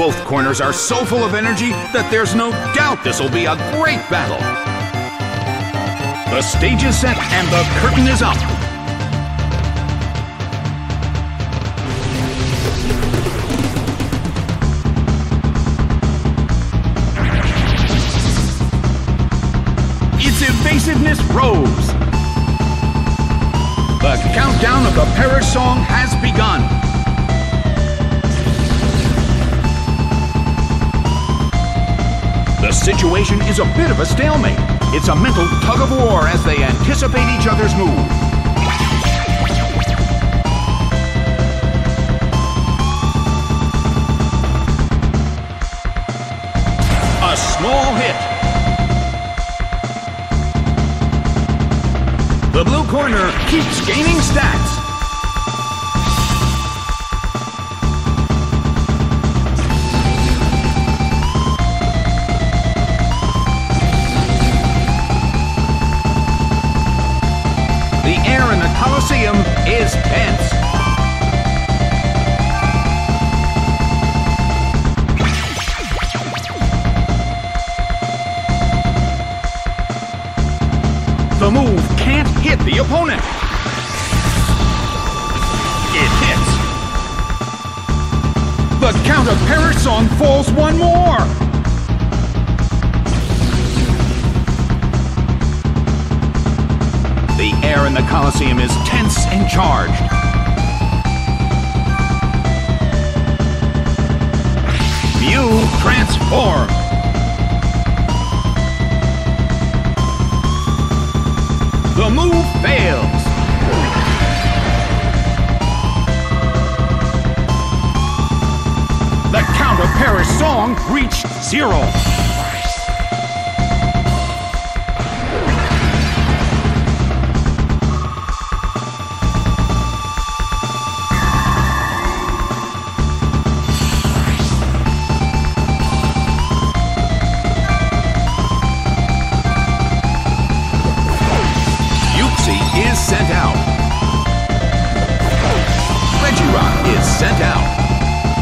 Both corners are so full of energy that there's no doubt this will be a great battle. The stage is set and the curtain is up. Its evasiveness rose. The countdown of the Perish song has begun. The situation is a bit of a stalemate. It's a mental tug of war as they anticipate each other's move. A small hit. The blue corner keeps gaining stats. Is tense. The move can't hit the opponent. It hits. The Count of Perish song falls one more. Air in the Coliseum is tense and charged. Mew transform. The move fails. The Count of Perish song reached zero. Sent out. Regirock is sent out.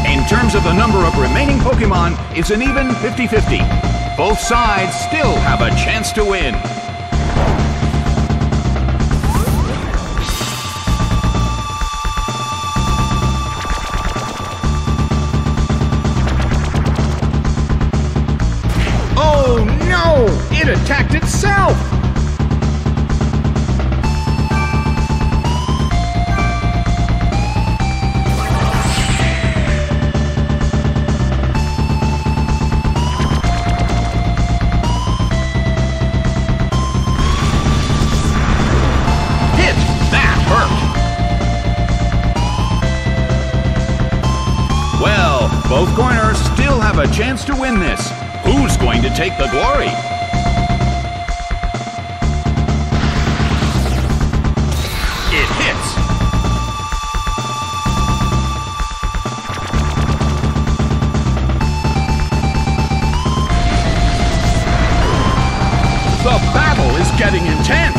In terms of the number of remaining Pokemon, it's an even 50-50. Both sides still have a chance to win. Oh no! It attacked itself! Both corners still have a chance to win this. Who's going to take the glory? It hits! The battle is getting intense!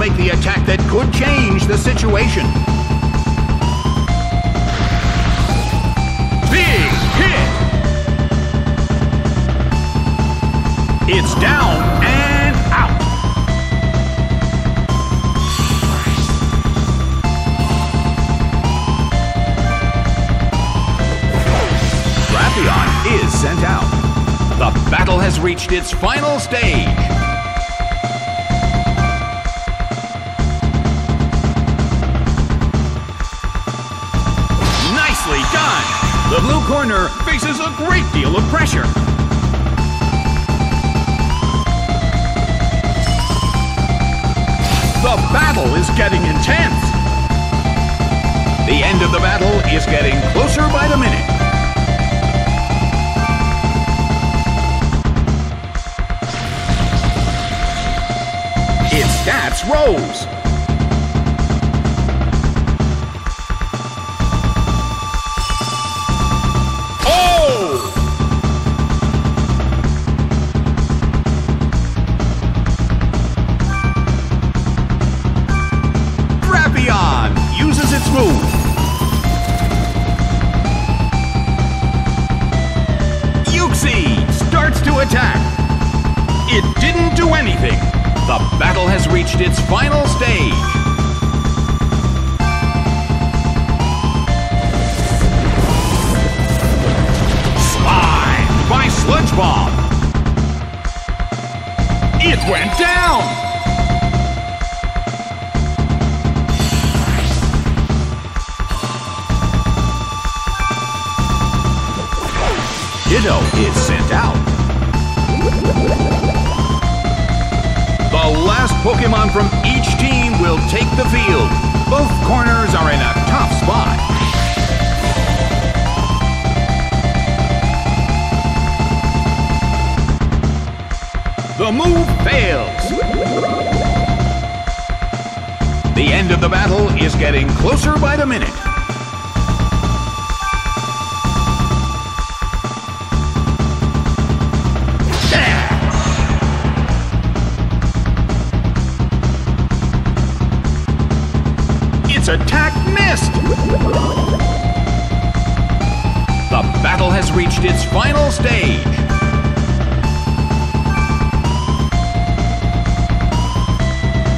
Make the attack that could change the situation? Big hit! It's down and out. Drapion is sent out. The battle has reached its final stage. is getting intense. The end of the battle is getting closer by the minute. Its stats rose. Anything. The battle has reached its final stage. Slime by Sludge Bomb. It went down. Ditto is sent out. Pokemon from each team will take the field. Both corners are in a tough spot. The move fails. The end of the battle is getting closer by the minute. Reached its final stage.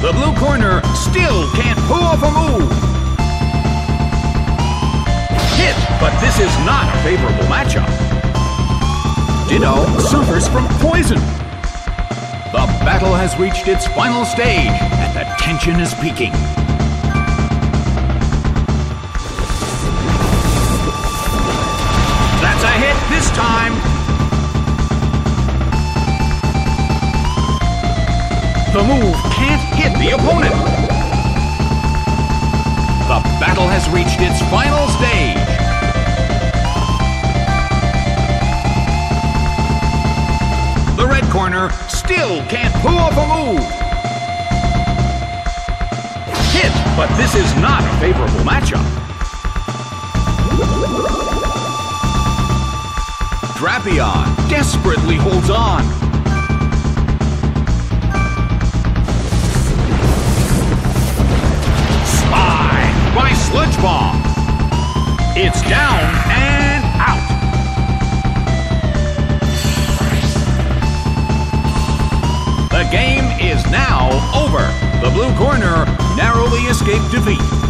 The blue corner still can't pull off a move. Hit, but this is not a favorable matchup. Ditto suffers from poison. The battle has reached its final stage, and the tension is peaking. The move can't hit the opponent. The battle has reached its final stage. The red corner still can't pull off a move. Hit, but this is not a favorable matchup. Drapion desperately holds on. Sludge Bomb. It's down and out. The game is now over. The blue corner narrowly escaped defeat.